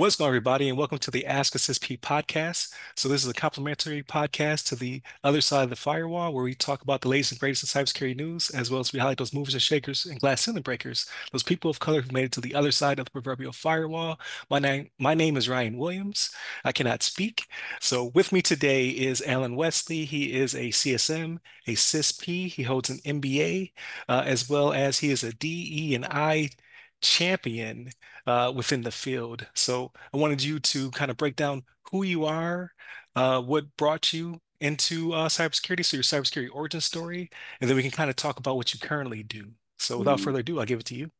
What's going on, everybody, and welcome to the Ask Us SP podcast. So, this is a complimentary podcast to the other side of the firewall, where we talk about the latest and greatest in cybersecurity news, as well as we highlight those movers and shakers and glass ceiling breakers, those people of color who made it to the other side of the proverbial firewall. My name, my name is Ryan Williams. I cannot speak. So, with me today is Allen Westley. He is a CSM, a CISSP. He holds an MBA, uh, as well as he is a DE and I champion uh, within the field. So I wanted you to kind of break down who you are, uh, what brought you into uh, cybersecurity, so your cybersecurity origin story, and then we can kind of talk about what you currently do. So without mm-hmm. further ado, I'll give it to you.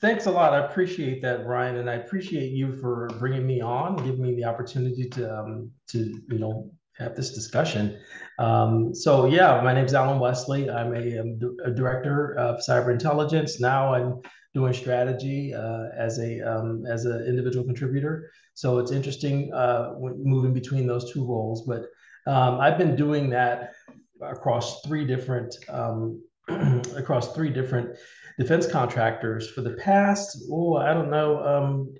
Thanks a lot. I appreciate that, Ryan, and I appreciate you for bringing me on, giving me the opportunity to um, to you know have this discussion. Um, so yeah, my name is Allen Westley. I'm a, um, a director of cyber intelligence. Now I'm doing strategy uh, as a um, as an individual contributor. So it's interesting uh, moving between those two roles. But um, I've been doing that across three different um, across three different defense contractors for the past oh I don't know um,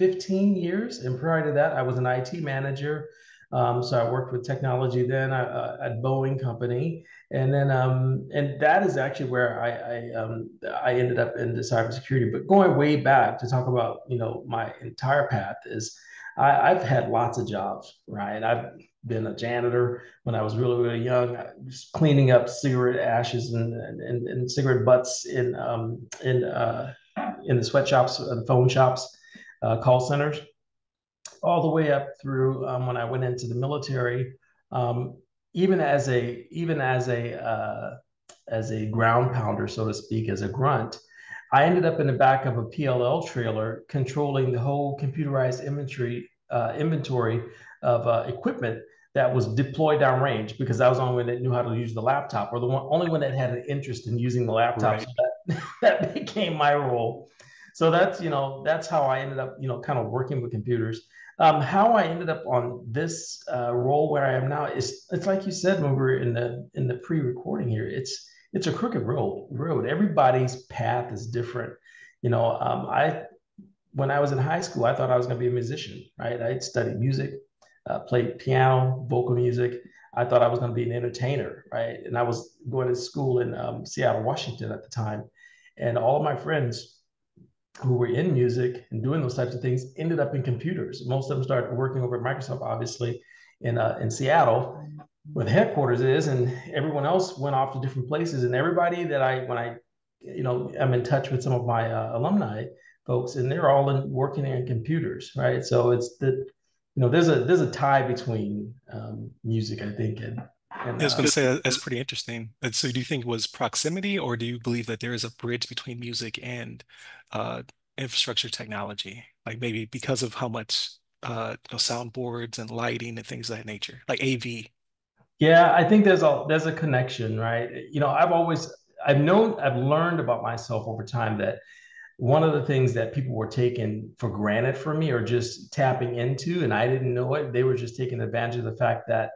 15 years. And prior to that, I was an IT manager. Um, so I worked with technology then uh, at Boeing Company, and then um, and that is actually where I I, um, I ended up into cybersecurity. But going way back to talk about you know my entire path is I, have had lots of jobs, right? I've been a janitor when I was really really young, just cleaning up cigarette ashes and and, and cigarette butts in um, in uh, in the sweatshops, the phone shops, uh, call centers, all the way up through um, when I went into the military. Um, even as a even as a uh, as a ground pounder, so to speak, as a grunt, I ended up in the back of a PLL trailer controlling the whole computerized inventory uh, inventory of uh, equipment that was deployed downrange because I was the only one that knew how to use the laptop, or the one, only one that had an interest in using the laptop. Right. So that, that became my role. So that's you know that's how I ended up you know kind of working with computers. Um, how I ended up on this uh, role where I am now is it's like you said when we were in the in the pre-recording here. It's it's a crooked road. Road. Everybody's path is different. You know, um, I when I was in high school, I thought I was going to be a musician. Right? I studied music, uh, played piano, vocal music. I thought I was going to be an entertainer. Right? And I was going to school in um, Seattle, Washington at the time, and all of my friends who were in music and doing those types of things ended up in computers. Most of them started working over at Microsoft, obviously, in uh, in Seattle, where the headquarters is, and everyone else went off to different places. And everybody that I, when I, you know, I'm in touch with some of my uh, alumni folks, and they're all in, working in computers, right? So it's the, you know, there's a there's a tie between um, music, I think, and and, I was going to uh, say that's pretty interesting. And so, do you think it was proximity, or do you believe that there is a bridge between music and uh, infrastructure technology? Like maybe because of how much uh, you know, soundboards and lighting and things of that nature, like AV. Yeah, I think there's a there's a connection, right? You know, I've always I've known I've learned about myself over time that one of the things that people were taking for granted for me or just tapping into, and I didn't know it, they were just taking advantage of the fact that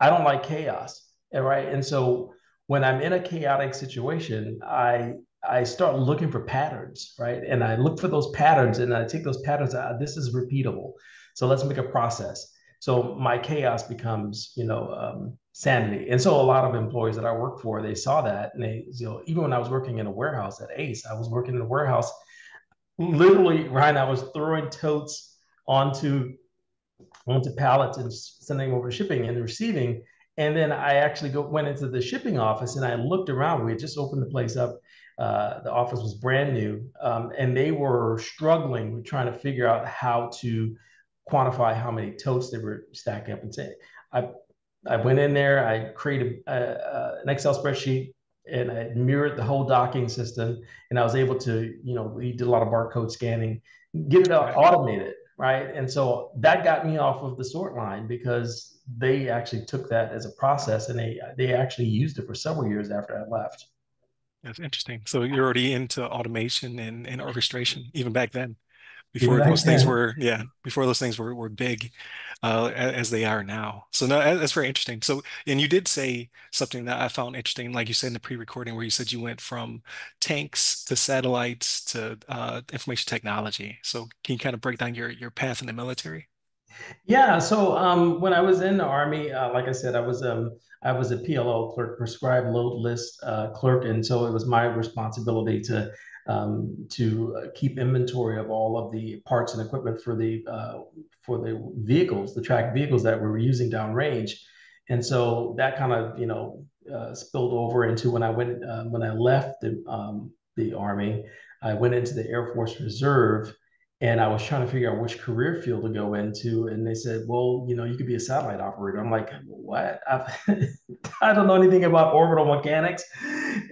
I don't like chaos, right? And so when I'm in a chaotic situation, I I start looking for patterns, right? And I look for those patterns, and I take those patterns. Uh, this is repeatable, so let's make a process. So my chaos becomes, you know, um, sanity. And so a lot of employees that I work for, they saw that, and they, you know, even when I was working in a warehouse at Ace, I was working in a warehouse. Literally, Ryan, I was throwing totes onto onto pallets and sending over shipping and receiving. And then I actually go, went into the shipping office and I looked around. We had just opened the place up. Uh, the office was brand new, um, and they were struggling with trying to figure out how to quantify how many totes they were stacking up and say, I, I went in there, I created a, a, an Excel spreadsheet and I mirrored the whole docking system. And I was able to, you know, we did a lot of barcode scanning, get it out, automated right? And so that got me off of the sort line because they actually took that as a process and they they actually used it for several years after I left. That's interesting. So you're already into automation and, and orchestration even back then. Before those things were yeah before those things were, were big uh, as they are now. So no, that's very interesting. So and you did say something that I found interesting, like you said in the pre-recording, where you said you went from tanks to satellites to uh, information technology. So can you kind of break down your your path in the military? Yeah, so um, when I was in the Army, uh, like I said, I was um, I was a PLL clerk, prescribed load list uh, clerk, and so it was my responsibility to um, to uh, keep inventory of all of the parts and equipment for the uh, for the vehicles, the tracked vehicles that we were using downrange, and so that kind of you know uh, spilled over into when I went uh, when I left the um, the Army, I went into the Air Force Reserve and I was trying to figure out which career field to go into. And they said, well, you know, you could be a satellite operator. I'm like, what? I've, don't know anything about orbital mechanics.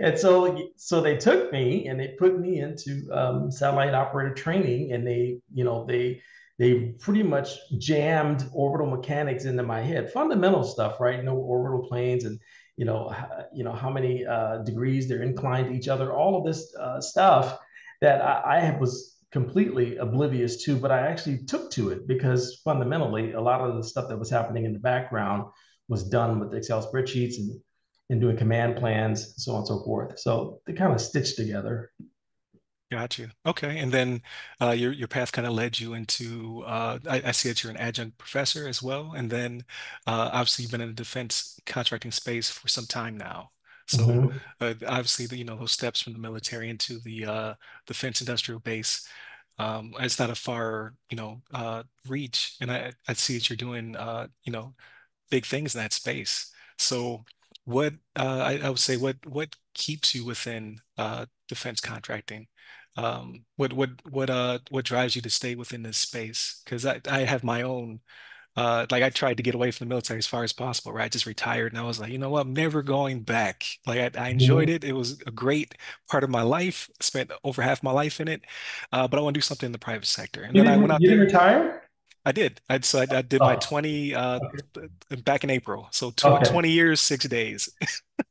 And so, so they took me and they put me into um, satellite operator training. And they, you know, they, they pretty much jammed orbital mechanics into my head, fundamental stuff, right? No orbital planes and, you know, you know how many uh, degrees they're inclined to each other, all of this uh, stuff that I, I was completely oblivious to, but I actually took to it because fundamentally, a lot of the stuff that was happening in the background was done with Excel spreadsheets and, and doing command plans, so on and so forth. So they kind of stitched together. Got you. Okay. And then uh, your your path kind of led you into uh, I, I see that you're an adjunct professor as well. And then uh, obviously you've been in the defense contracting space for some time now. So Mm-hmm. uh, obviously the, you know those steps from the military into the uh, defense industrial base. Um, it's not a far you know uh, reach, and I I see that you're doing uh, you know big things in that space. So what uh, I, I would say what what keeps you within uh, defense contracting? Um, what what what uh what drives you to stay within this space? Because I, I have my own uh like I tried to get away from the military as far as possible, right? I just retired and I was like, you know what, I'm never going back. Like I, I enjoyed Mm-hmm. it. It was a great part of my life. Spent over half my life in it. Uh, but I want to do something in the private sector. And You then I went out you didn't retire? I did. I so I, I did my Oh, 20 uh okay. back in April. So tw Okay. 20 years, six days.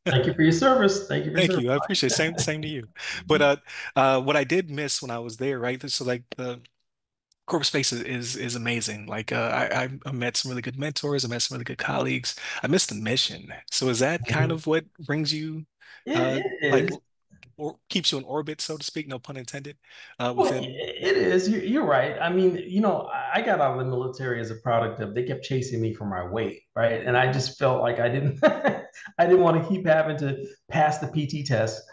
Thank you for your service. Thank you for Thank service. you. I appreciate it. Same same to you. But uh uh what I did miss when I was there, right? So like the corporate space is is, is amazing. Like uh I, I met some really good mentors, I met some really good colleagues. I missed the mission. So is that kind Mhm. of what brings you uh It, it like or keeps you in orbit, so to speak, no pun intended, uh Well, it is. You're, you're right. I mean, you know, I got out of the military as a product of they kept chasing me for my weight, right? And I just felt like I didn't, I didn't want to keep having to pass the PT test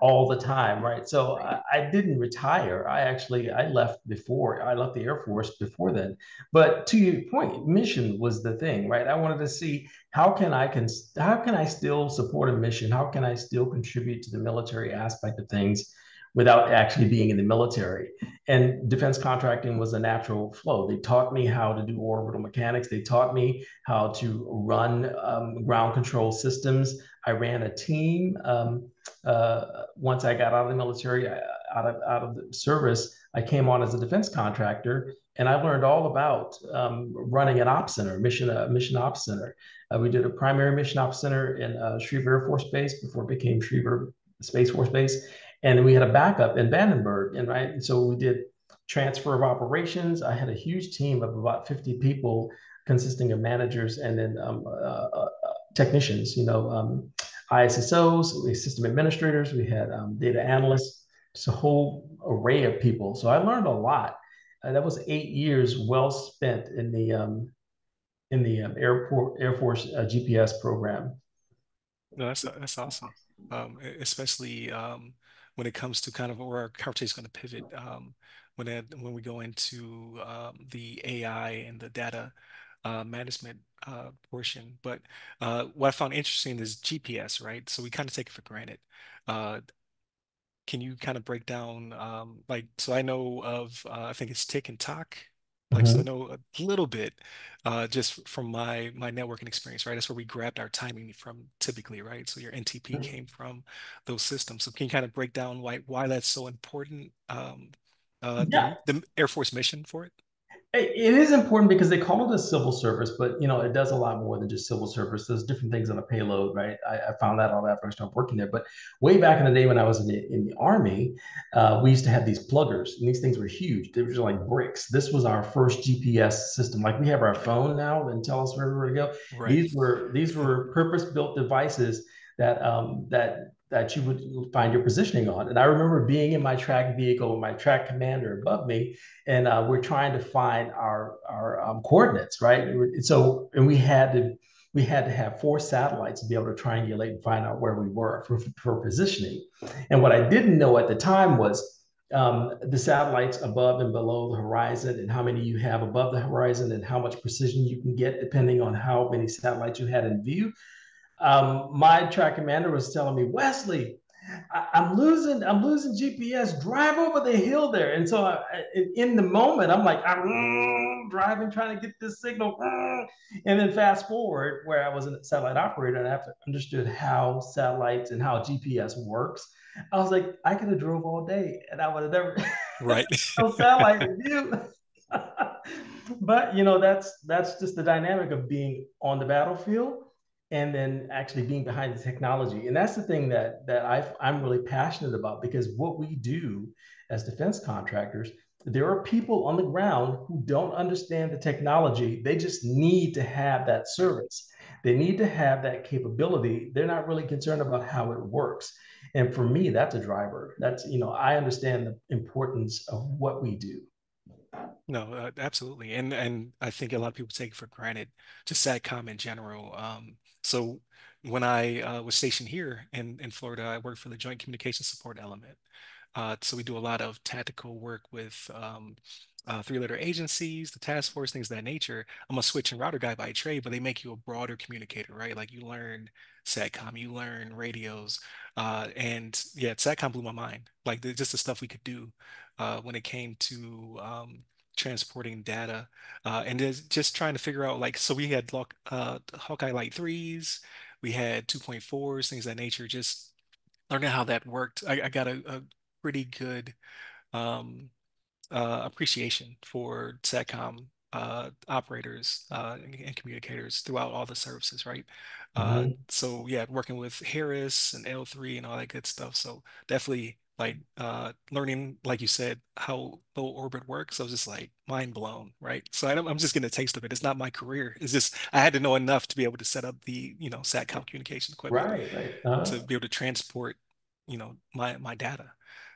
all the time, right? So I, I didn't retire. I actually I left before I left the Air Force before then. But to your point, mission was the thing, right? I wanted to see how can I can how can I still support a mission? How can I still contribute to the military aspect of things? without actually being in the military. And defense contracting was a natural flow. They taught me how to do orbital mechanics. They taught me how to run um, ground control systems. I ran a team. Um, uh, once I got out of the military, uh, out of out of the service, I came on as a defense contractor, and I learned all about um, running an ops center, mission uh, mission ops center. Uh, we did a primary mission ops center in uh, Schriever Air Force Base before it became Schriever Space Force Base, and we had a backup in Vandenberg, and right, and so we did transfer of operations. I had a huge team of about 50 people consisting of managers and then um, uh, uh, technicians, you know, um, ISSOs, we system administrators, we had um, data analysts, just a whole array of people. So I learned a lot. Uh, that was eight years well spent in the um, in the um, airport Air Force uh, GPS program. No, that's that's awesome. Um, especially um, when it comes to kind of where our conversation is going to pivot. Um, when it, when we go into the AI and the data uh, management uh, portion. But uh, what I found interesting is GPS, right? So we kind of take it for granted. Uh, can you kind of break down, um, like, so I know of, uh, I think it's Tick and Tock. Like, so I Mhm. know a little bit, uh, just from my my networking experience, right? That's where we grabbed our timing from typically, right? So your NTP came from those systems. So can you kind of break down why why that's so important, um, uh, Yeah, the the Air Force mission for it? It is important because they call it a civil service, but you know it does a lot more than just civil service. There's different things on a payload, right? I, I found that out after I started working there. But way back in the day when I was in the in the army, uh, we used to have these pluggers, and these things were huge. They were just like bricks. This was our first GPS system. Like we have our phone now and tell us where we're to go. Right. These were these were purpose built devices that um, that that you would find your positioning on. And I remember being in my track vehicle with my track commander above me, and uh, we're trying to find our our um, coordinates, right? So, and we had to we had to have four satellites to be able to triangulate and find out where we were for, for positioning. And what I didn't know at the time was um, the satellites above and below the horizon and how many you have above the horizon and how much precision you can get depending on how many satellites you had in view um, my track commander was telling me, Westley, I, am losing, I'm losing GPS. Drive over the hill there. And so I, in the moment, I'm like, I'm driving, trying to get this signal. And then fast forward, where I was a satellite operator, and I have understood how satellites and how GPS works. I was like, I could have drove all day, and I would have never right no satellite view. but you know, that's that's just the dynamic of being on the battlefield and then actually being behind the technology. And that's the thing that that i am really passionate about because what we do as defense contractors, there are people on the ground who don't understand the technology. They just need to have that service. They need to have that capability. They're not really concerned about how it works. And for me, that's a driver. That's, you know, I understand the importance of what we do. No, uh, absolutely. And and I think a lot of people take it for granted, just SATCOM in general. Um, so when I uh, was stationed here in, in Florida, I worked for the Joint Communication Support Element. Uh, so we do a lot of tactical work with um, uh, three-letter agencies, the task force, things of that nature. I'm a switch and router guy by trade, but they make you a broader communicator, right? Like you learn SATCOM, you learn radios, uh, and yeah, SATCOM blew my mind. Like the, just the stuff we could do uh, when it came to um, transporting data uh, and just trying to figure out like so we had uh, Hawkeye Light threes, we had 2.4s, things of that nature. Just learning how that worked. I, I got a, a, pretty good um, uh, appreciation for SATCOM uh, operators uh, and, and, communicators throughout all the services, right? Uh, mm-hmm. so yeah, working with Harris and L3 and all that good stuff. So definitely like uh, learning, like you said, how low orbit works. I was just like mind blown, right? So I am just getting a taste of it. It's not my career. It's just I had to know enough to be able to set up the you know SATCOM communication equipment, right? right. Uh-huh. To be able to transport you know my my data.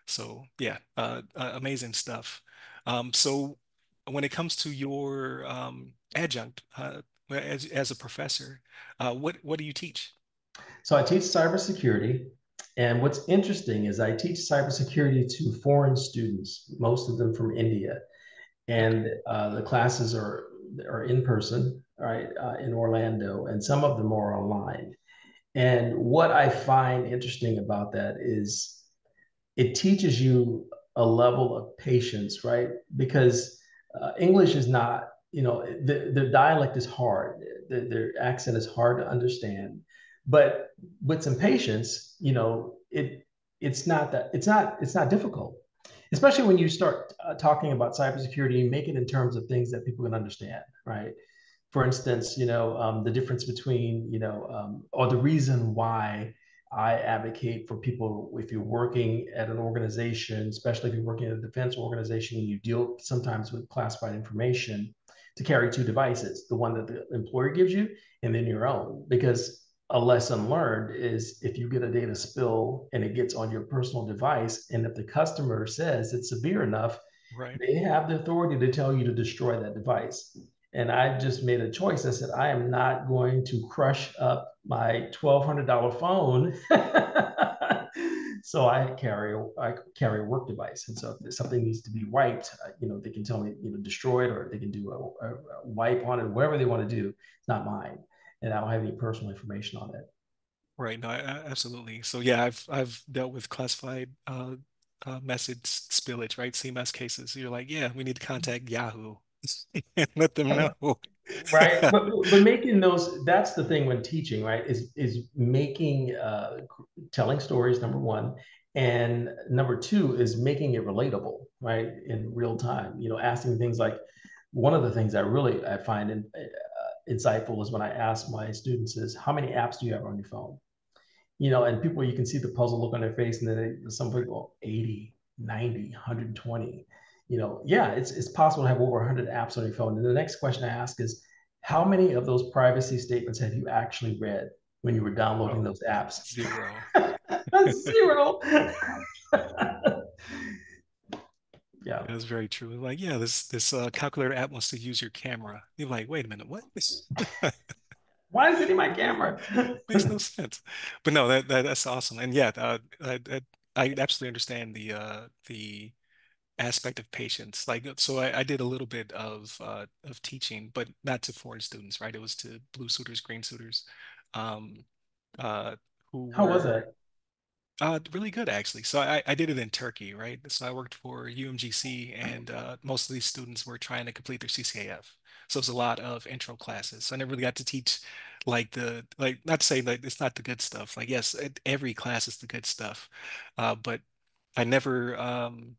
So yeah, uh, uh, amazing stuff. Um, so when it comes to your um, adjunct uh, as as a professor, uh, what what do you teach? So I teach cybersecurity and what's interesting is I teach cybersecurity to foreign students, most of them from India, and uh, the classes are are in person, right, uh, in Orlando, and some of them are online. And what I find interesting about that is it teaches you a level of patience, right? Because uh, English is not, you know, the, their dialect is hard, the, their accent is hard to understand. But with some patience, you know, it it's not that it's not it's not difficult, especially when you start uh, talking about cybersecurity. You make it in terms of things that people can understand, right? For instance, you know, um, the difference between you know, um, or the reason why I advocate for people if you're working at an organization, especially if you're working at a defense organization and you deal sometimes with classified information, to carry two devices, the one that the employer gives you and then your own, because a lesson learned is if you get a data spill and it gets on your personal device, and if the customer says it's severe enough, right. they have the authority to tell you to destroy that device. And I just made a choice. I said, I am not going to crush up my $1,200 phone. so I carry I carry a work device, and so if something needs to be wiped, uh, you know, they can tell me, you know, destroy it, or they can do a, a, a wipe on it, whatever they want to do. It's not mine and I don't have any personal information on it. Right. No, I, absolutely. So yeah, I've I've dealt with classified uh, uh, message spillage, right? CMS cases. You're like, yeah, we need to contact Yahoo and let them know. right. But, but making those, that's the thing when teaching, right? Is is making uh, telling stories number one, and number two is making it relatable, right? In real time. You know, asking things like, one of the things I really I find in, insightful is when I ask my students is how many apps do you have on your phone? You know, and people you can see the puzzle look on their face, and then they, some people 80, 90, 120. You know, yeah, it's it's possible to have over 100 apps on your phone. And the next question I ask is, how many of those privacy statements have you actually read when you were downloading Oh, those apps? zero. Zero. yeah. That's very true. Like, yeah, this this uh, calculator app wants to use your camera. You're like, wait a minute, what? This Why is it in my camera? makes no sense. But no, that, that that's awesome. And yeah, uh, I, I I absolutely understand the uh the aspect of patience. Like, so I, I did a little bit of uh of teaching, but not to foreign students, right? It was to blue suitors, green suitors, um, uh, who How was were that? Uh, really good actually. So I, I did it in Turkey, right? So I worked for UMGC, and uh, most of these students were trying to complete their CCAF. So it was a lot of intro classes. So I never really got to teach like the like not to say like it's not the good stuff. Like yes, it, every class is the good stuff, uh, but I never um,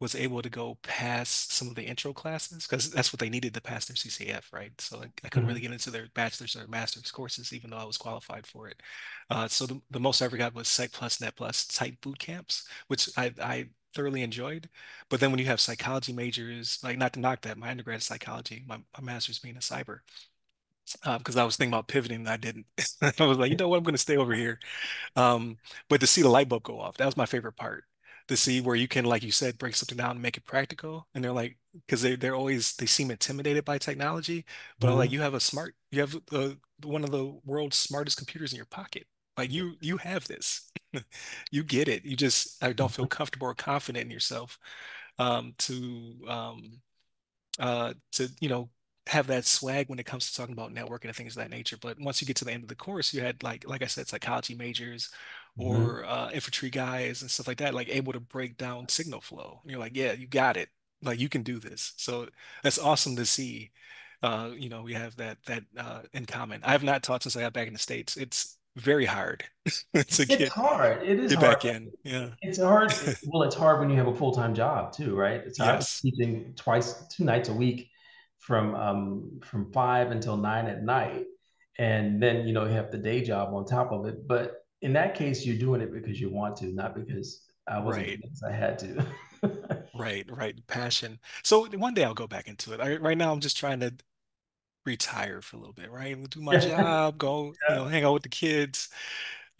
was able to go past some of the intro classes because that's what they needed to pass their CCF, right? So I, I couldn't really Mhm. get into their bachelor's or master's courses, even though I was qualified for it. Uh, so the, the most I ever got was Sec Plus, Net Plus type boot camps, which I, I thoroughly enjoyed. But then when you have psychology majors, like not to knock that, my undergrad is psychology, my, my master's being a cyber, because I was thinking about pivoting and I didn't. I was like, you know what, I'm going to stay over here. Um, but to see the light bulb go off, that was my favorite part. To see where you can, like you said, break something down and make it practical. And they're like, because they they're always they seem intimidated by technology, but I'm like, you have a smart, you have uh, one of the world's smartest computers in your pocket. Like you you have this. You get it. You just I don't feel comfortable or confident in yourself um, to um, uh, to you know have that swag when it comes to talking about networking and things of that nature. But once you get to the end of the course, you had like like I said, psychology majors Mhm. or uh, infantry guys and stuff like that, like able to break down signal flow. And you're like, yeah, you got it. Like you can do this. So that's awesome to see. Uh, you know, we have that that uh, in common. I have not taught since I got back in the States. It's very hard to It's get hard. It is get hard. back in. Yeah. It's hard. Well, it's hard when you have a full-time job too, right? So I was Yes. teaching twice, two nights a week from um from five until nine at night. And then, you know, you have the day job on top of it. But in that case, you're doing it because you want to, not because I wasn't Right. because I had to. Right, right. Passion. So one day I'll go back into it. I, right now I'm just trying to retire for a little bit, right? Do my job, go, you know, hang out with the kids.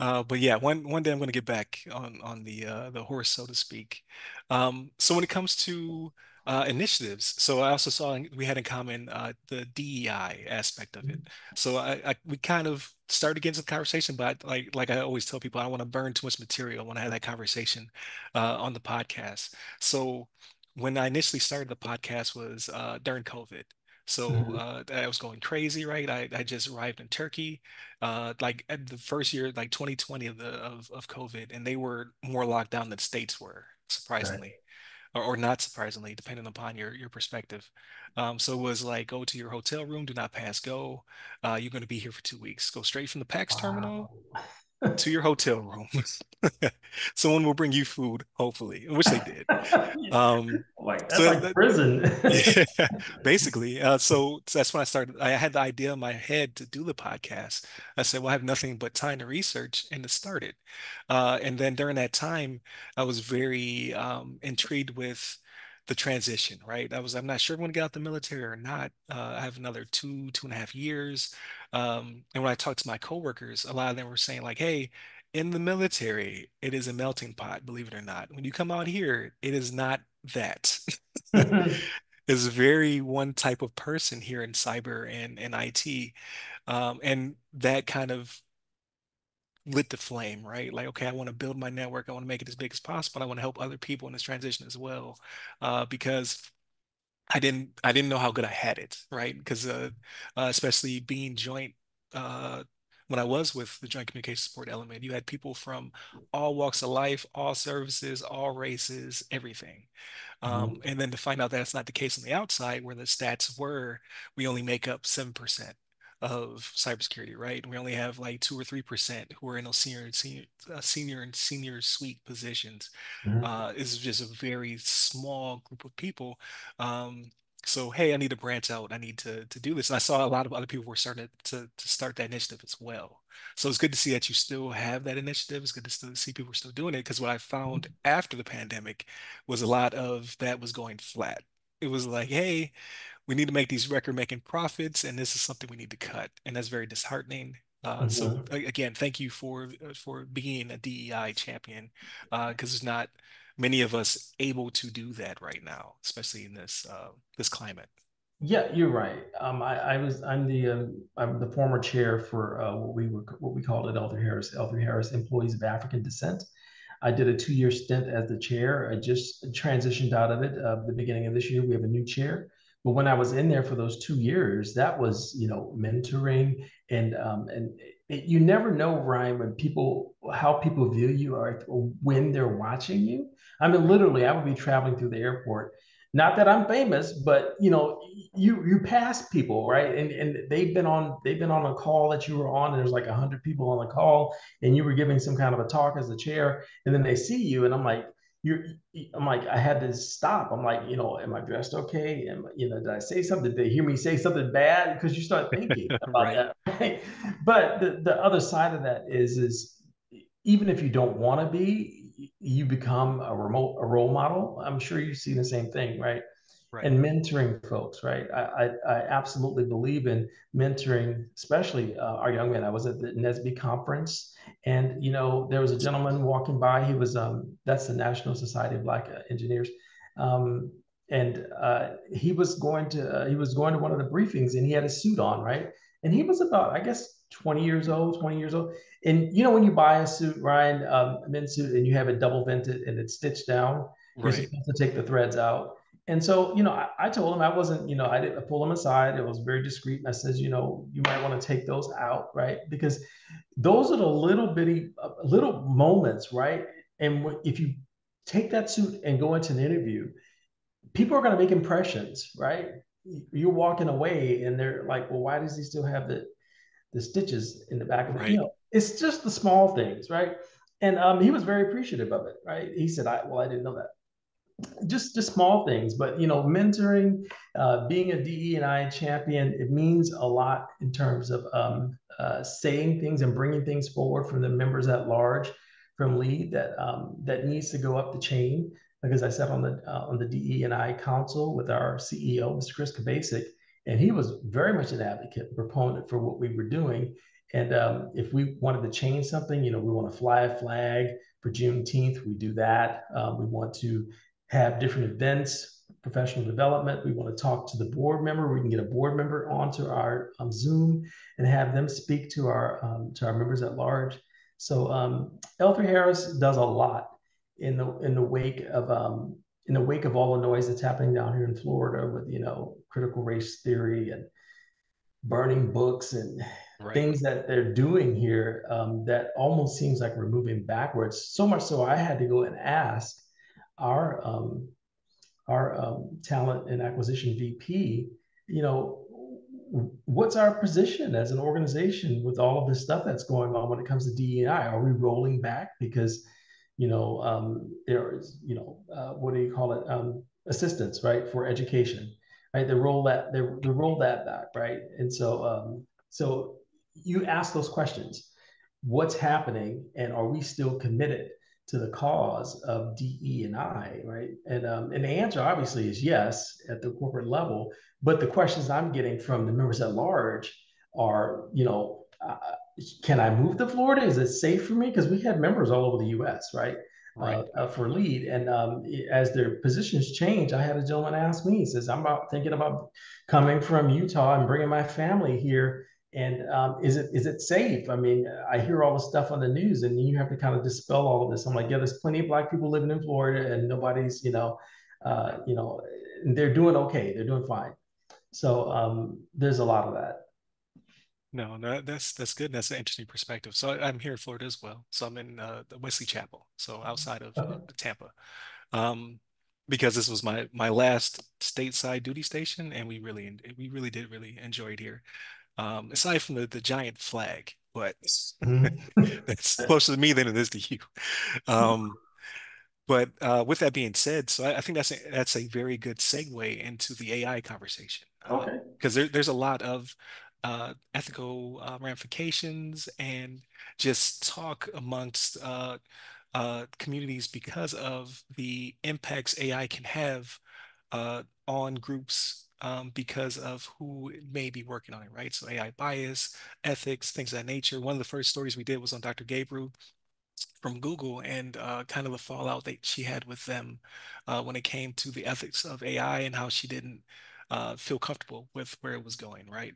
Uh, but yeah, one one day I'm going to get back on on the uh, the horse, so to speak. Um, so when it comes to uh, initiatives, so I also saw we had in common uh, the DEI aspect of it. So I, I we kind of started getting some conversation, but like like I always tell people, I don't want to burn too much material when I have that conversation uh, on the podcast. So when I initially started the podcast was uh, during COVID. So Mhm. uh, I was going crazy, right? I, I just arrived in Turkey uh like at the first year like 2020 of the of, of COVID and they were more locked down than states were surprisingly or, or not surprisingly depending upon your your perspective. Um so it was like go to your hotel room do not pass go. Uh you're going to be here for two weeks. Go straight from the PAX terminal Wow. To your hotel room someone will bring you food hopefully which they did um Like that's so like that, prison. yeah, basically. Uh, so, so that's when I started. I had the idea in my head to do the podcast. I said, well, I have nothing but time to research and to start it. Uh, and then during that time, I was very um, intrigued with the transition, right? I was, I'm not sure if I'm going to get out the military or not. Uh, I have another two, two and a half years. Um, and when I talked to my coworkers, a lot of them were saying like, hey, in the military, it is a melting pot, believe it or not. When you come out here, it is not that. it's very one type of person here in cyber and, and IT. Um, and that kind of lit the flame, right? Like, okay, I want to build my network. I want to make it as big as possible. I want to help other people in this transition as well. Uh, because I didn't I didn't know how good I had it, right? Because uh, uh, especially being joint uh, when I was with the Joint Communication Support element, you had people from all walks of life, all services, all races, everything. Um, Mhm. and then to find out that's not the case on the outside, where the stats were, we only make up 7% of cybersecurity, right? We only have like two or 3% who are in those senior, senior, uh, senior and senior suite positions. Mhm. Uh, is just a very small group of people. Um, So, hey, I need to branch out. I need to to do this. And I saw a lot of other people were starting to to start that initiative as well. So it's good to see that you still have that initiative. It's good to still see people are still doing it because what I found after the pandemic was a lot of that was going flat. It was like, hey, we need to make these record-making profits, and this is something we need to cut, and that's very disheartening. Uh, so Mhm. again, thank you for uh, for being a DEI champion, because uh, there's not many of us able to do that right now, especially in this uh, this climate. Yeah, you're right. Um, I, I was I'm the um, I'm the former chair for uh, what we were what we called at L3 Harris L3 Harris Employees of African Descent. I did a two-year stint as the chair. I just transitioned out of it uh, the beginning of this year. We have a new chair. But when I was in there for those two years, that was, you know, mentoring and um, and it, you never know, Ryan, when people how people view you or when they're watching you. I mean, literally, I would be traveling through the airport. Not that I'm famous, but you know, you you pass people, right? And and they've been on they've been on a call that you were on, and there's like a hundred people on the call, and you were giving some kind of a talk as the chair, and then they see you, and I'm like, you're I'm like, I had to stop. I'm like, you know, am I dressed okay? Am you know, did I say something? Did they hear me say something bad? Because you start thinking about Right. that. Right? But the, the other side of that is is even if you don't want to be, you become a remote a role model. I'm sure you see the same thing, right? Right. and mentoring folks, right? I, I, I absolutely believe in mentoring, especially uh, our young men. I was at the NSBE conference, and you know there was a gentleman walking by. He was um, that's the National Society of Black uh, Engineers, um, and uh, he was going to uh, he was going to one of the briefings, and he had a suit on, right? And he was about, I guess, 20 years old, 20 years old. And you know when you buy a suit, Ryan, um, a men's suit, and you have it double vented and it's stitched down, you're supposed to take the threads out and so, you know, I, I told him I wasn't, you know, I didn't pull him aside. It was very discreet. And I says, you know, you might want to take those out, right? Because those are the little bitty, uh, little moments, right? And if you take that suit and go into an interview, people are going to make impressions, right? You're walking away and they're like, well, why does he still have the, the stitches in the back of it? You know, it's just the small things, right? And um, he was very appreciative of it, right? He said, I, well, I didn't know that just just small things but you know mentoring uh, being a de and i champion it means a lot in terms of um, uh, saying things and bringing things forward from the members at large from lead that um, that needs to go up the chain. Because i sat on the uh, on the de and i council with our ceo mr chris Kubasik, and he was very much an advocate proponent for what we were doing. And um, if we wanted to change something you know we want to fly a flag for juneteenth we do that. Um, we want to have different events, professional development. We want to talk to the board member. We can get a board member onto our um, Zoom and have them speak to our um, to our members at large. So um, L3 Harris does a lot in the in the wake of um, in the wake of all the noise that's happening down here in Florida with you know critical race theory and burning books and Right. things that they're doing here um, that almost seems like we're moving backwards. So much so I had to go and ask our um, our um, talent and acquisition VP, you know, what's our position as an organization with all of this stuff that's going on when it comes to DEI? Are we rolling back because, you know, um, there is, you know, uh, what do you call it? Um, assistance, right, for education, right? They roll that, they, they roll that back, right? And so, um, so you ask those questions. What's happening, and are we still committed to the cause of DE and I, right? And um, and the answer obviously is yes at the corporate level. But the questions I'm getting from the members at large are, you know, uh, can I move to Florida? Is it safe for me? Because we had members all over the U.S., right? Right. Uh, uh, for lead, and um, as their positions change, I had a gentleman ask me. He says, "I'm about thinking about coming from Utah and bringing my family here and um, is it is it safe? I mean, I hear all the stuff on the news, and you have to kind of dispel all of this. I'm like, yeah, there's plenty of black people living in Florida, and nobody's, you know, uh, you know, they're doing okay, they're doing fine. So um, there's a lot of that. No, no, that's that's good. That's an interesting perspective. So I, am here in Florida as well. So I'm in uh, Wesley Chapel, so outside of uh, Tampa. Um, because this was my my last stateside duty station, and we really we really did really enjoy it here. Um, aside from the, the giant flag, but Mhm. that's closer to me than it is to you. Um, But uh, with that being said, so I, I think that's a, that's a very good segue into the AI conversation Okay. because there, there's a lot of uh, ethical uh, ramifications and just talk amongst uh, uh, communities because of the impacts AI can have uh, on groups um, because of who may be working on it, right? So AI bias, ethics, things of that nature. One of the first stories we did was on Dr. Gebru from Google and uh, kind of the fallout that she had with them uh, when it came to the ethics of AI and how she didn't uh, feel comfortable with where it was going, right?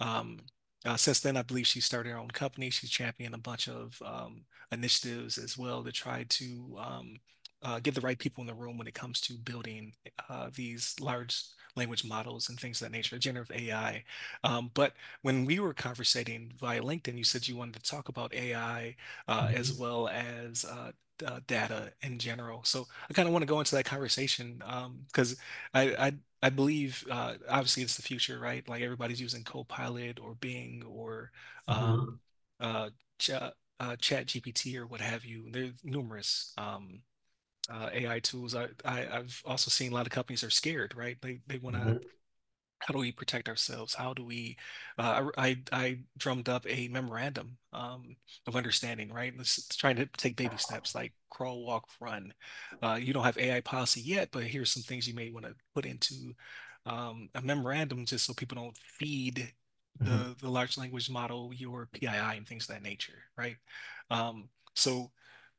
Um, uh, since then, I believe she started her own company. She's championed a bunch of um, initiatives as well to try to um, uh, get the right people in the room when it comes to building uh, these large language models and things of that nature, generative AI. Um, but when we were conversating via LinkedIn, you said you wanted to talk about AI uh, as Mhm. well as uh, uh, data in general. So I kind of want to go into that conversation because um, I, I I believe uh, obviously it's the future, right? Like everybody's using Copilot or Bing or um, Mhm. uh, Ch uh, Chat GPT or what have you. There's numerous um, uh, AI tools. I, I I've also seen a lot of companies are scared, right? They they want to Mhm. how do we protect ourselves? How do we? Uh, I I drummed up a memorandum um, of understanding, right? Let's trying to take baby steps like crawl, walk, run. Uh, you don't have AI policy yet, but here's some things you may want to put into um, a memorandum just so people don't feed Mhm. the the large language model your PII and things of that nature, right? Um, so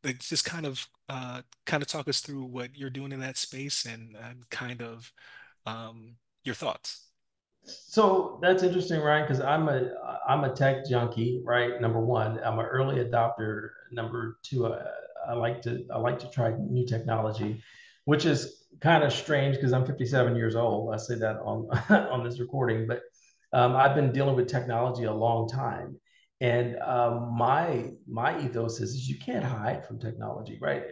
like, just kind of uh, kind of talk us through what you're doing in that space and, and kind of um, your thoughts. So that's interesting, Ryan, because I'm a I'm a tech junkie, right? Number one, I'm an early adopter. Number two, I, I like to I like to try new technology, which is kind of strange because I'm 57 years old. I say that on on this recording, but um, I've been dealing with technology a long time, and um, my my ethos is, is you can't hide from technology, right?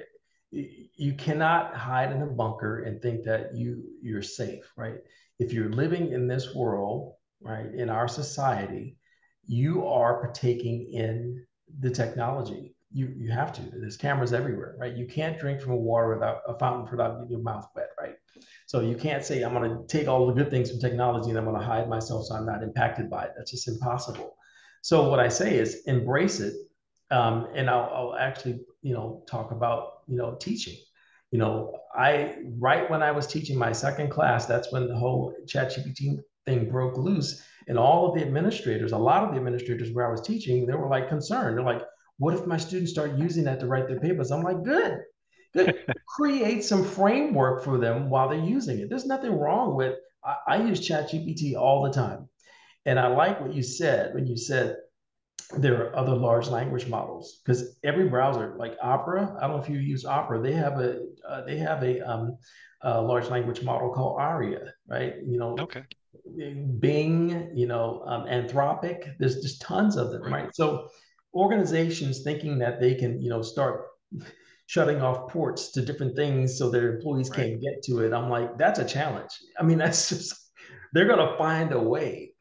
You cannot hide in a bunker and think that you you're safe, right? if you're living in this world, right, in our society, you are partaking in the technology. You you have to. There's cameras everywhere, right? You can't drink from a water without a fountain without getting your mouth wet, right? So you can't say I'm going to take all the good things from technology and I'm going to hide myself so I'm not impacted by it. That's just impossible. So what I say is embrace it, um, and I'll, I'll actually you know talk about you know teaching you know, I right when I was teaching my second class, that's when the whole ChatGPT thing broke loose, and all of the administrators, a lot of the administrators where I was teaching, they were like concerned. They're like, "What if my students start using that to write their papers?" I'm like, "Good, good. Create some framework for them while they're using it. There's nothing wrong with. I, I use ChatGPT all the time, and I like what you said when you said there are other large language models because every browser like opera i don't know if you use opera they have a uh, they have a, um, a large language model called aria right you know Okay. bing you know um, anthropic there's just tons of them Right. right so organizations thinking that they can you know start shutting off ports to different things so their employees Right. can't get to it i'm like that's a challenge i mean that's just they're going to find a way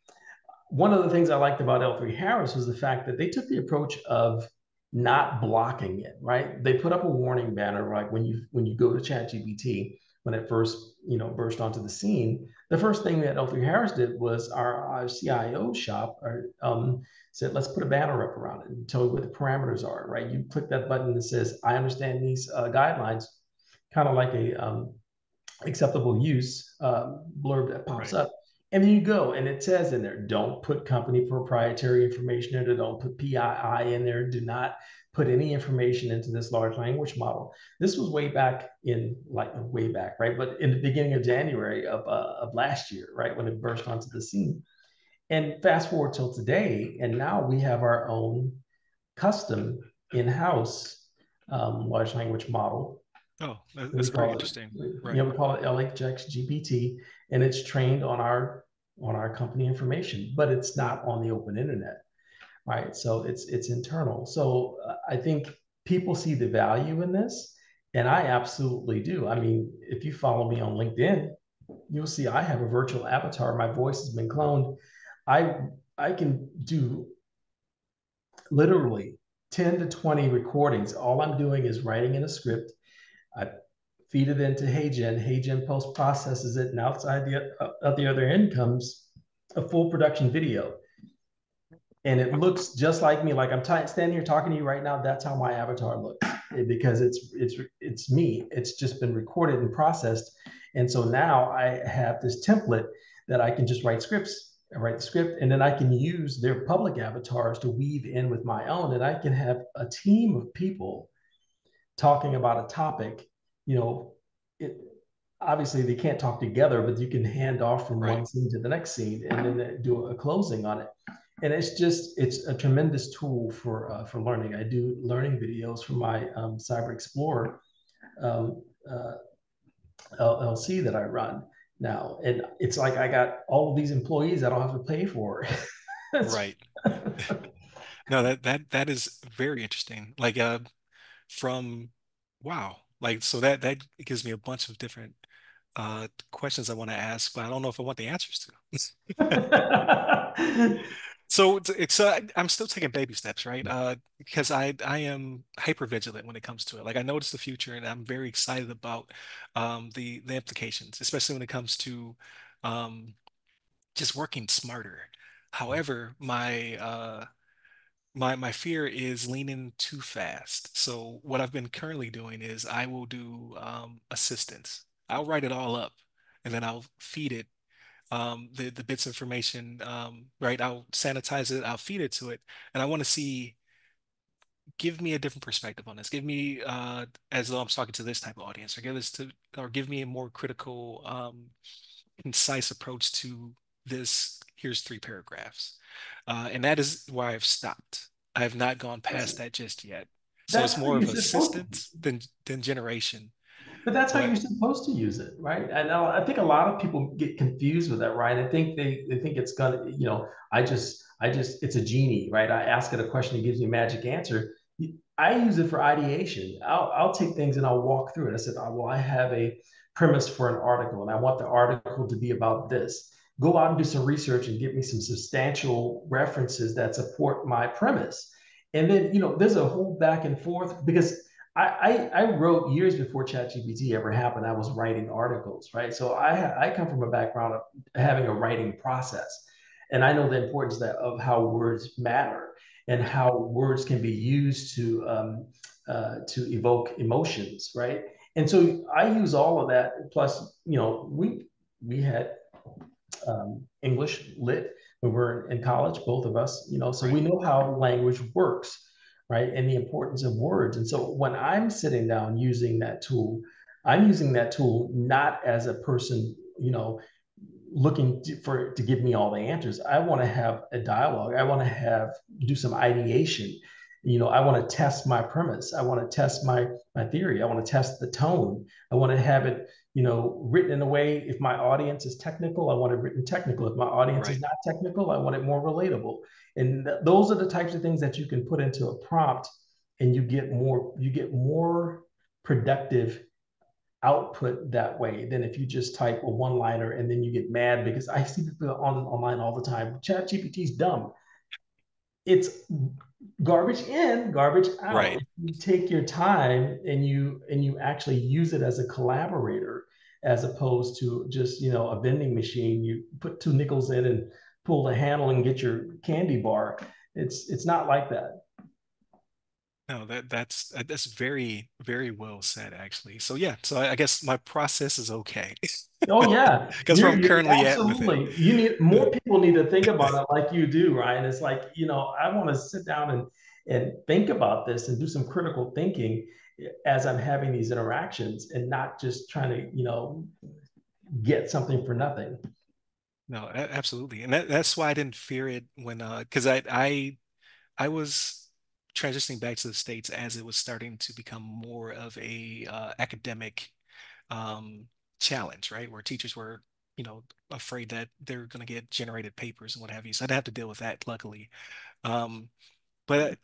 one of the things I liked about L3 Harris was the fact that they took the approach of not blocking it, right? They put up a warning banner like when you when you go to ChatGPT when it first you know burst onto the scene. The first thing that L3 Harris did was our, our CIO shop or, um, said let's put a banner up around it and tell you what the parameters are, right? You click that button that says I understand these uh, guidelines, kind of like a um, acceptable use uh, blurb that pops Right. up. And then you go and it says in there, don't put company proprietary information in there, don't put PII in there, do not put any information into this large language model. This was way back in like way back, right? But in the beginning of January of, uh, of last year, right? When it burst onto the scene. And fast forward till today, and now we have our own custom in-house um, large language model Oh, that's very call it interesting. you know we call it LHX GPT, and it's trained on our on our company information, but it's not on the open internet, right? So it's it's internal. So uh, I think people see the value in this, and I absolutely do. I mean, if you follow me on LinkedIn, you'll see I have a virtual avatar. My voice has been cloned. I I can do literally 10 to 20 recordings. All I'm doing is writing in a script I feed it into HeyGen. HeyGen post processes it, and outside the uh, the other end comes a full production video. And it looks just like me. Like I'm t- standing here talking to you right now. That's how my avatar looks because it's it's it's me. It's just been recorded and processed, and so now I have this template that I can just write scripts I write the script, and then I can use their public avatars to weave in with my own, and I can have a team of people talking about a topic. You know, it obviously they can't talk together, but you can hand off from right. one scene to the next scene, and then do a closing on it. And it's just it's a tremendous tool for uh, for learning. I do learning videos for my um, Cyber Explorer um, uh, LLC that I run now. And it's like I got all of these employees I don't have to pay for. right. no, that that that is very interesting. Like uh from wow. Like so that that gives me a bunch of different uh questions I want to ask, but I don't know if I want the answers to. So it's, uh, I'm still taking baby steps, right? Uh, because I I am hyper vigilant when it comes to it. Like I notice the future, and I'm very excited about um, the the implications, especially when it comes to um, just working smarter. However, my uh, my my fear is leaning too fast. So what I've been currently doing is I will do um, assistance. I'll write it all up, and then I'll feed it um, the the bits information, um, right? I'll sanitize it, I'll feed it to it, and I want to see. Give me a different perspective on this. Give me, uh, as though I'm talking to this type of audience, or give this to, or give me a more critical, um, concise approach to this. Here's three paragraphs, uh, and that is why I've stopped. I have not gone past that just yet. So That's it's more of assistance than than generation. But that's how you're supposed to use it, right? And I think a lot of people get confused with that, right? I think they, they think it's gonna, you know, I just, I just, it's a genie, right? I ask it a question, it gives me a magic answer. I use it for ideation. I'll, I'll take things and I'll walk through it. I said, oh, well, I have a premise for an article and I want the article to be about this. Go out and do some research and get me some substantial references that support my premise. And then, you know, there's a whole back and forth because I, I, I wrote years before ChatGPT ever happened. I was writing articles, right? So I I come from a background of having a writing process, and I know the importance that of how words matter and how words can be used to um, uh, to evoke emotions, right? And so I use all of that. Plus, you know, we we had um, English lit when we were in college, both of us, you know, so we know how language works right? And the importance of words. And so when I'm sitting down using that tool, I'm using that tool not as a person, you know, looking to, for to give me all the answers. I want to have a dialogue. I want to have do some ideation. You know, I want to test my premise. I want to test my my theory. I want to test the tone. I want to have it, you know, written in a way. If my audience is technical, I want it written technical. If my audience right. is not technical, I want it more relatable. And th- those are the types of things that you can put into a prompt and you get more you get more productive output that way than if you just type a one liner and then you get mad because I see people on online all the time. Chat GPT is dumb. It's garbage in, garbage out. Right. You take your time and you and you actually use it as a collaborator as opposed to just you know a vending machine. You put two nickels in and pull the handle and get your candy bar. It's it's not like that. No, that that's that's very very well said actually. So yeah, so I, I guess my process is okay. oh yeah, because where I'm currently absolutely. at. You need more people need to think about it like you do, Ryan. It's like you know I want to sit down and and think about this and do some critical thinking as I'm having these interactions and not just trying to you know get something for nothing. No, absolutely, and that, that's why I didn't fear it when, because uh, I I I was transitioning back to the States as it was starting to become more of a uh, academic um, challenge, right? Where teachers were, you know, afraid that they're going to get generated papers and what have you. So I didn't have to deal with that, luckily. Um, but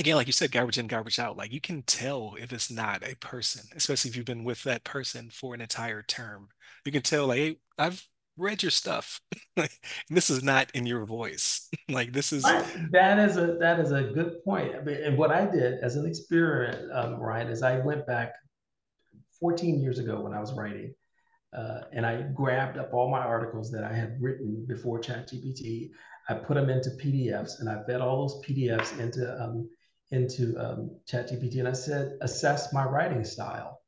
again, like you said, garbage in, garbage out. Like you can tell if it's not a person, especially if you've been with that person for an entire term. You can tell, like, hey, I've read your stuff. this is not in your voice. like this is that is a that is a good point. And what I did as an experiment, um, Ryan, is I went back 14 years ago when I was writing. Uh, and I grabbed up all my articles that I had written before ChatGPT. I put them into PDFs, and I fed all those PDFs into um, into um, ChatGPT, and I said, assess my writing style.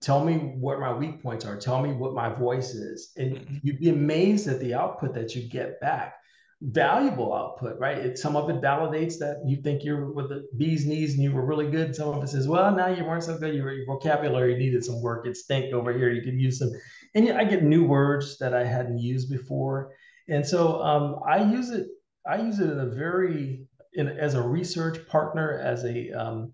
Tell me what my weak points are. Tell me what my voice is, and mm-hmm. you'd be amazed at the output that you get back valuable output, right? It, some of it validates that you think you're with the bee's knees and you were really good. Some of it says, well, now you weren't so good. Your, your vocabulary needed some work. It stank over here. You could use some. And I get new words that I hadn't used before. And so um, I use it. I use it in a very in, as a research partner, as a um,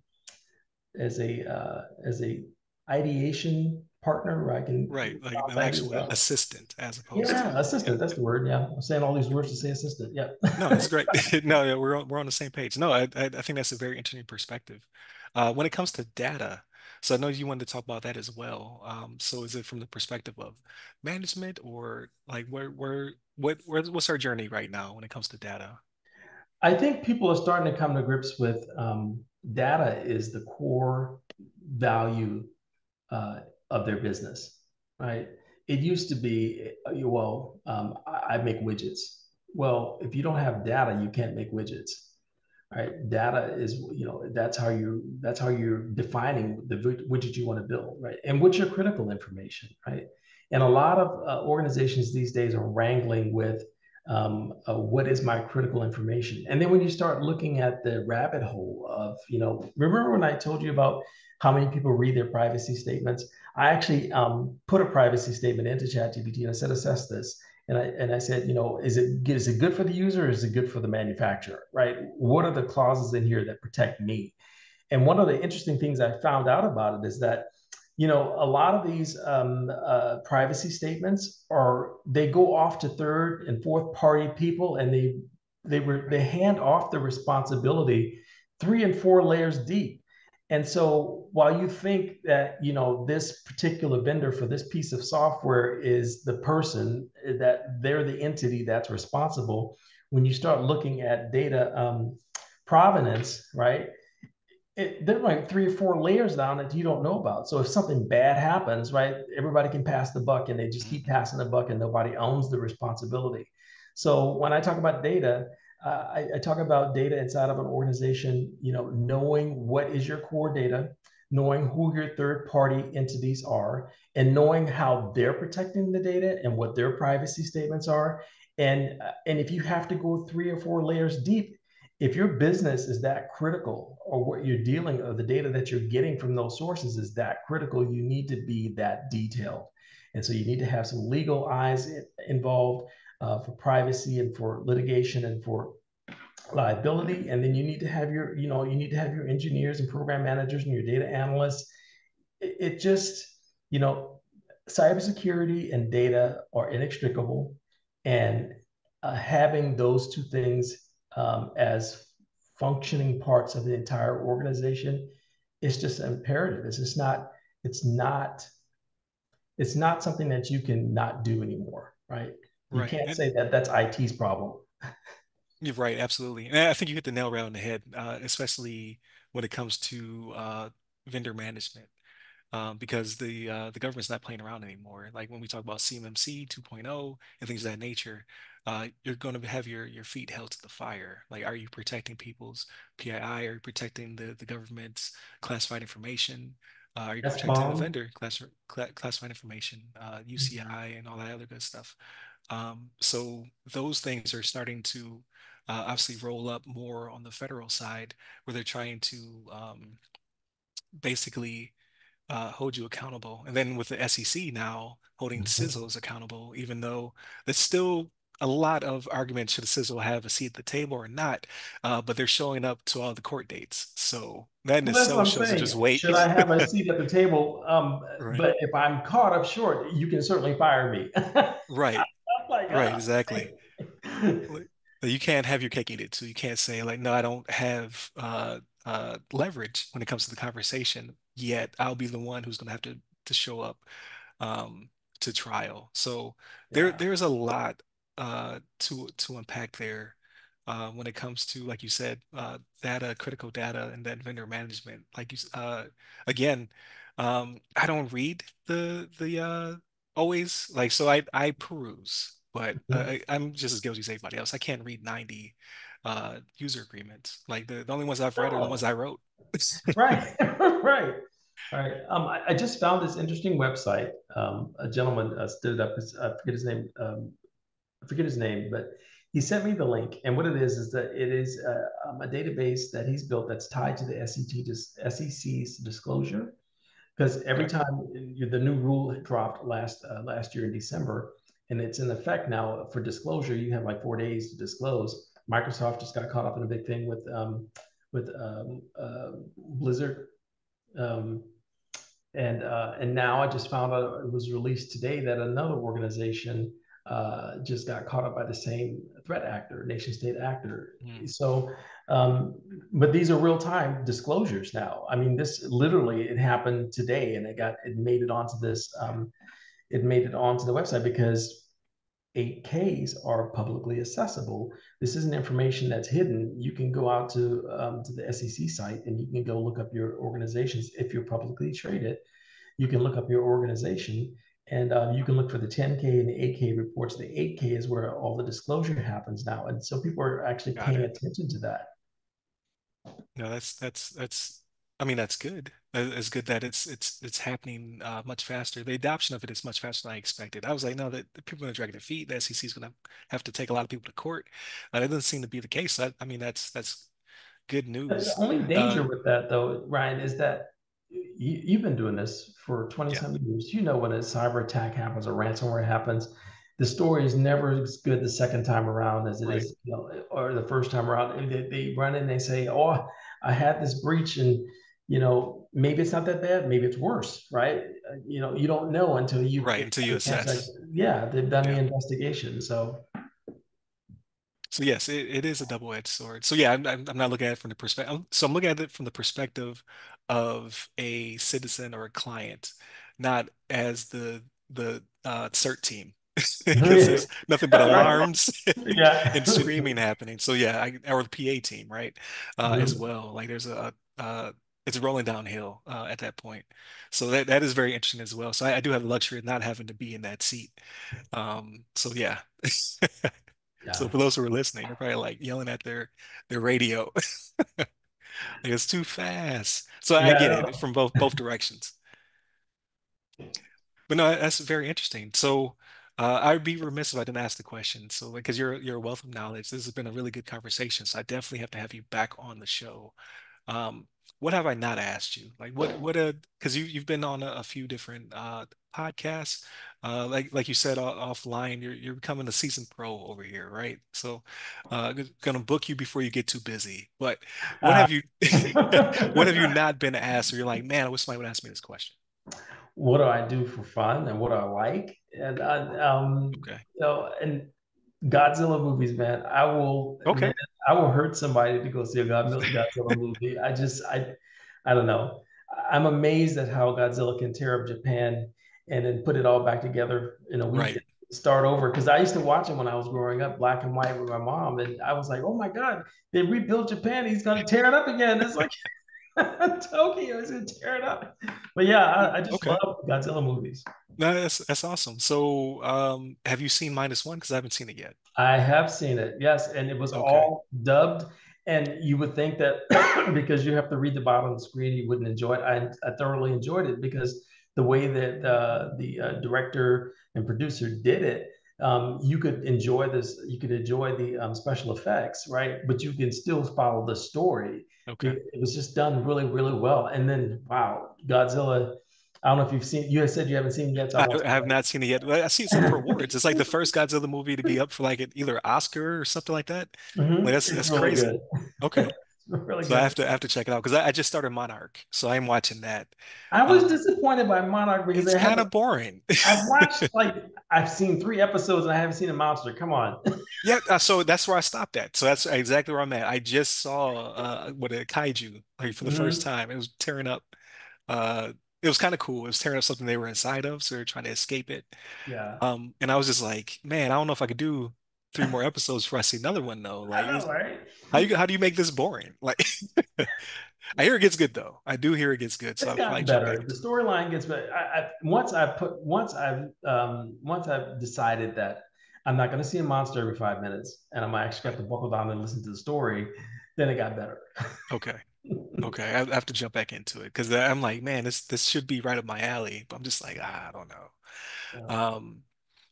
as a uh, as a ideation partner where I can right like an actual well. assistant as opposed yeah, to assistant. Yeah. That's the word. Yeah, I'm saying all these words to say assistant. Yeah. no, it's great. no, yeah, we're on, we're on the same page. No, I I, I think that's a very interesting perspective. Uh, when it comes to data, so I know you wanted to talk about that as well. Um, so is it from the perspective of management or like where where what where, what's our journey right now when it comes to data? I think people are starting to come to grips with um, data is the core value uh, of their business, right? It used to be, uh, well, um, I make widgets. Well, if you don't have data, you can't make widgets, right? Data is, you know, that's how you that's how you're defining the widget you want to build, right? And what's your critical information, right? And a lot of uh, organizations these days are wrangling with um, uh, what is my critical information. And then when you start looking at the rabbit hole of, you know, remember when I told you about how many people read their privacy statements? I actually um, put a privacy statement into ChatGPT and I said, assess this. And I, and I said, you know, is it, is it good for the user is it good for the manufacturer, right? What are the clauses in here that protect me? And one of the interesting things I found out about it is that you know, a lot of these um, uh, privacy statements are they go off to third and fourth party people, and they they were they hand off the responsibility three and four layers deep. And so while you think that you know this particular vendor for this piece of software is the person that they're the entity that's responsible, when you start looking at data um, provenance, right? It, there are like three or four layers down that you don't know about. So if something bad happens, right, everybody can pass the buck and they just keep passing the buck and nobody owns the responsibility. So when I talk about data, uh, I, I, talk about data inside of an organization, you know, knowing what is your core data, knowing who your third party entities are, and knowing how they're protecting the data and what their privacy statements are. And, uh, and if you have to go three or four layers deep, if your business is that critical or what you're dealing or the data that you're getting from those sources is that critical you need to be that detailed. And so you need to have some legal eyes involved uh, for privacy and for litigation and for liability. And then you need to have your you know you need to have your engineers and program managers and your data analysts. It, it just you know cybersecurity and data are inextricable. And uh, having those two things um, as functioning parts of the entire organization it's just imperative. It's just not it's not it's not something that you can not do anymore right? You right. can't and, say that that's it's problem. You're right absolutely. And i think you hit the nail right on the head uh, especially when it comes to uh, vendor management um, because the uh, the government's not playing around anymore. Like when we talk about CMMC 2.0 and things of that nature, uh, you're going to have your your feet held to the fire. Like, are you protecting people's PII? Are you protecting the the government's classified information? Uh, are you That's protecting bomb. the vendor class, classified information, uh, UCI, mm-hmm. and all that other good stuff? Um, so those things are starting to uh, obviously roll up more on the federal side, where they're trying to um, basically uh, hold you accountable. And then with the SEC now holding mm-hmm. CISOs accountable, even though there's still a lot of arguments should CISO have a seat at the table or not, uh, but they're showing up to all the court dates. So that in well, itself shows saying. just wait. Should I have a seat at the table? Um, right. But if I'm caught up short, you can certainly fire me. right. like, right. Oh, exactly. you can't have your cake eat it. So you can't say like, no, I don't have uh, uh, leverage when it comes to the conversation yet I'll be the one who's going to have to to show up um, to trial. So there yeah. there's a lot uh, to to unpack there uh, when it comes to like you said uh, data, critical data, and then vendor management. Like you uh, again. Um, I don't read the the uh always like so I I peruse, but uh, I, I'm just as guilty as anybody else. I can't read 90 uh user agreements. Like the, the only ones I've read are the ones I wrote. right, right. All right. Um, I, I just found this interesting website. Um, a gentleman uh, stood up. his- I forget his name. Um, I forget his name, but he sent me the link. And what it is is that it is uh, um, a database that he's built that's tied to the SEC, dis- SEC's disclosure. Because every time you- the new rule dropped last uh, last year in December, and it's in effect now for disclosure, you have like four days to disclose. Microsoft just got caught up in a big thing with um, with um, uh, Blizzard. Um, and uh, and now I just found out it was released today that another organization uh, just got caught up by the same threat actor, nation state actor. Mm, So, um, but these are real time disclosures now. I mean, this literally it happened today, and it got it made it onto this um, it made it onto the website because 8Ks are publicly accessible. This isn't information that's hidden. You can go out to um, to the SEC site and you can go look up your organizations if you're publicly traded you can look up your organization and uh, you can look for the 10K and the 8K reports. The 8K is where all the disclosure happens now. And so people are actually got paying it. attention to that. No, that's that's that's I mean that's good. That- It's good that it's it's it's happening uh, much faster. The adoption of it is much faster than I expected. I was like, no, that the people are gonna drag their feet. The SEC is gonna have to take a lot of people to court. Uh, that doesn't seem to be the case. I, I mean, that's that's good news. The news. only Uh, danger with that, though, Ryan, is that you, you've been doing this for 20 yeah, some years. You know when a cyber attack happens or ransomware happens, the story is never as good the second time around as it right, is, you know, or the first time around. They, they run in and they say, "Oh, I had this breach," and you know maybe it's not that bad, maybe it's worse, right? You know, you don't know until you right. Until you a chance. Like, assess. yeah, they've done the investigation, so So yes, it, it is a double-edged sword. So yeah, I'm, I'm not looking at it from the perspective. So I'm looking at it from the perspective of a citizen or a client, not as the the uh, CERT team, there's nothing but alarms yeah. and screaming happening. So yeah, I, or the PA team, right, uh, as Mhm. well. Like there's a uh, it's rolling downhill uh, at that point. So that that is very interesting as well. So I, I do have the luxury of not having to be in that seat. Um, so yeah. So for those who are listening, they're probably like yelling at their their radio. Like it's too fast. So I get it from both both directions. But no, that's very interesting. So uh, I'd be remiss if I didn't ask the question. So because you're you're a wealth of knowledge, this has been a really good conversation. So I definitely have to have you back on the show. Um, what have I not asked you? Like what what a because you you've been on a, a few different uh podcasts. Uh like like you said off offline, you're you're becoming a seasoned pro over here, right? So uh gonna book you before you get too busy. But what Uh, have you what have you not been asked or you're like, man, I wish somebody would ask me this question? what do I do for fun and what do I like? And I, um, Okay. So and Godzilla movies, man, I will, Okay. I will hurt somebody to go see a God- Godzilla movie. I just, I, I don't know. I'm amazed at how Godzilla can tear up Japan and then put it all back together in a week Right. start over. Because I used to watch it when I was growing up, black and white with my mom, and I was like, oh my God, they rebuilt Japan. He's gonna tear it up again. It's like Tokyo is gonna tear it up. But yeah, I, I just Okay. love Godzilla movies. That's that's awesome. So, um, have you seen Minus One? Because I haven't seen it yet. I have seen it, yes, and it was Okay. all dubbed. And you would think that because you have to read the bottom of the screen, you wouldn't enjoy it. I, I thoroughly enjoyed it because the way that uh, the uh, director and producer did it, um, you could enjoy this. You could enjoy the um, special effects, right? But you can still follow the story. Okay. It, it was just done really, really well. And then, wow, Godzilla. I don't know if you've seen. You said you haven't seen it yet, so I I have not seen it yet. but I see it's up for awards. It's like the first Godzilla movie to be up for like an either Oscar or something like that. Like Mhm. that's that's really crazy. good. Okay. Really So I have to I have to check it out because I, I just started Monarch, so I'm watching that. I was Um, disappointed by Monarch because it's kind of boring. I've watched like I've seen three episodes and I haven't seen a monster. Come on. Yeah, uh, so that's where I stopped at. So that's exactly where I'm at. I just saw uh what a kaiju like for the first Mhm. time. It was tearing up. Uh, it was kind of cool. It was tearing up something they were inside of, so they're trying to escape it. Yeah, Um, and I was just like, man, I don't know if I could do three more episodes before I see another one though. I Like, know, right? How you how do you make this boring? Like, I hear it gets good though. I do hear it gets good, so It's gotten probably better. The storyline gets better. I, I, once I put once I've um, once I've decided that I'm not going to see a monster every five minutes, and I'm actually Right. to buckle down and listen to the story, then it got better. Okay. Okay. I I have to jump back into it because I'm like, man, this this should be right up my alley. But I'm just like, ah, I don't know. Yeah. Um,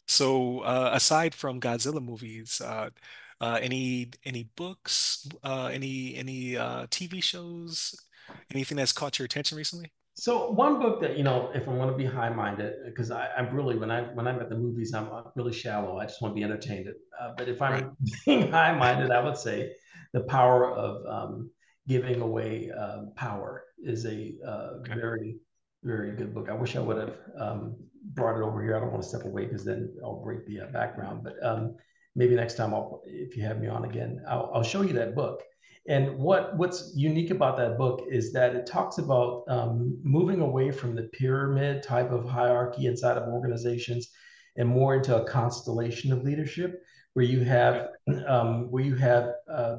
so uh, aside from Godzilla movies, uh, uh, any any books, uh, any any uh, TV shows, anything that's caught your attention recently? So one book that you know, if I want to be high-minded, because I, I'm really when I when I'm at the movies, I'm uh, really shallow. I just want to be entertained. Uh, but if I'm being high-minded, I would say the power of um, giving away um, power is a uh, Okay. very very good book. I wish I would have um, brought it over here. I don't want to step away because then I'll break the uh, background. But um, maybe next time, I'll, if you have me on again, I'll, I'll show you that book. And what what's unique about that book is that it talks about um, moving away from the pyramid type of hierarchy inside of organizations and more into a constellation of leadership where you have um, where you have uh,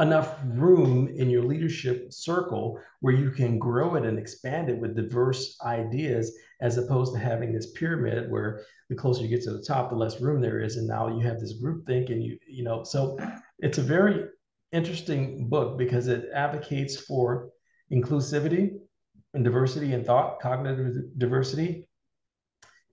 enough room in your leadership circle where you can grow it and expand it with diverse ideas as opposed to having this pyramid where the closer you get to the top the less room there is and now you have this group think and you you know. So it's a very interesting book because it advocates for inclusivity and diversity in thought cognitive diversity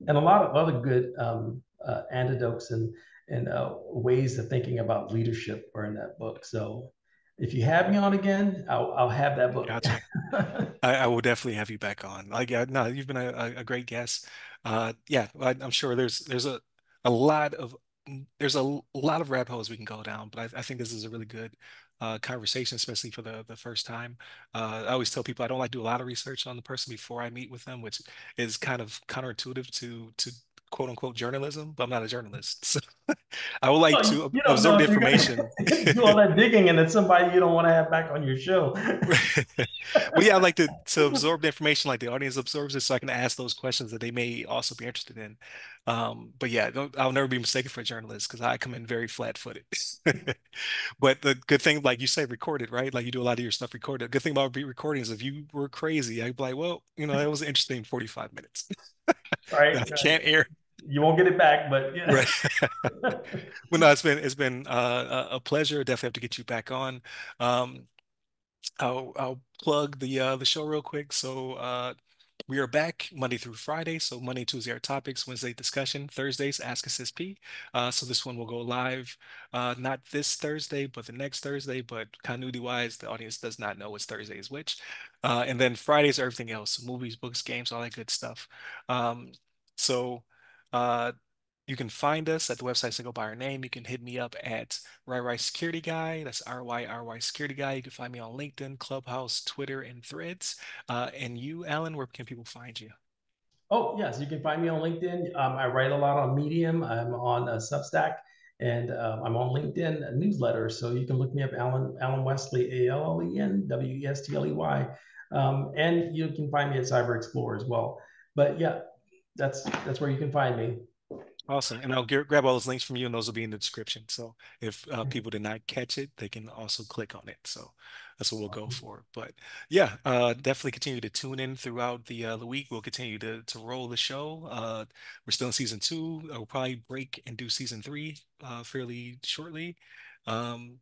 and a lot of other good um, uh, antidotes and and uh, ways of thinking about leadership are in that book. So if you have me on again, I'll, I'll have that book. Gotcha. I, I will definitely have you back on. Like, yeah, no, you've been a, a great guest. Uh, yeah, I, I'm sure there's there's a a lot of there's a lot of rabbit holes we can go down, but I, I think this is a really good uh, conversation, especially for the the first time. Uh, I always tell people I don't like to do a lot of research on the person before I meet with them, which is kind of counterintuitive to to quote unquote journalism, but I'm not a journalist, so I would like well, to absorb the if you're going information. do all that digging and it's somebody you don't want to have back on your show. Well, yeah, I like to to absorb the information like the audience absorbs it, so I can ask those questions that they may also be interested in. Um, but yeah, don't, I'll never be mistaken for a journalist because I come in very flat-footed. But the good thing, like you say, recorded, right? Like you do a lot of your stuff recorded. The good thing about be recording is if you were crazy, I'd be like, well, you know, that was an interesting 45 minutes right, I right. can't air. You won't get it back, but yeah. Right. Well, no, it's been it's been uh, a pleasure. Definitely have to get you back on. Um, I'll I'll plug the uh the show real quick. So uh we are back Monday through Friday. So Monday, Tuesday are topics, Wednesday discussion, Thursdays Ask A CISSP. Uh so this one will go live uh not this Thursday, but the next Thursday, but continuity wise, the audience does not know which Thursday is which. Uh and then Fridays are everything else, movies, books, games, all that good stuff. Um so uh you can find us at the website go by our name. You can hit me up at RyRy Security Guy. That's R-Y-R-Y Security Guy. You can find me on LinkedIn, Clubhouse, Twitter, and Threads. Uh, and you, Allen, where can people find you? Oh, yes, you can find me on LinkedIn. Um, I write a lot on Medium. I'm on uh, Substack, and um, I'm on LinkedIn newsletter. So you can look me up, Allen Allen Westley, A L L E N W E S T L E Y, um, and you can find me at Cyber Explorer as well. But yeah, that's that's where you can find me. Awesome. And I'll get, grab all those links from you, and those will be in the description. So if uh, people did not catch it, they can also click on it. So that's what we'll go for. But yeah, uh, definitely continue to tune in throughout the uh, the week. We'll continue to to roll the show. Uh, we're still in season two. I'll probably break and do season three uh, fairly shortly. Um,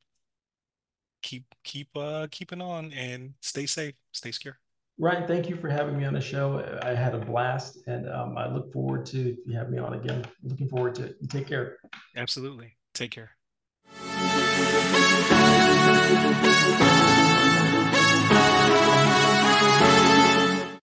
keep keep uh keeping on and stay safe, stay secure. Ryan, thank you for having me on the show. I had a blast, and um, I look forward to you have me on again. Looking forward to it. Take care. Absolutely. Take care.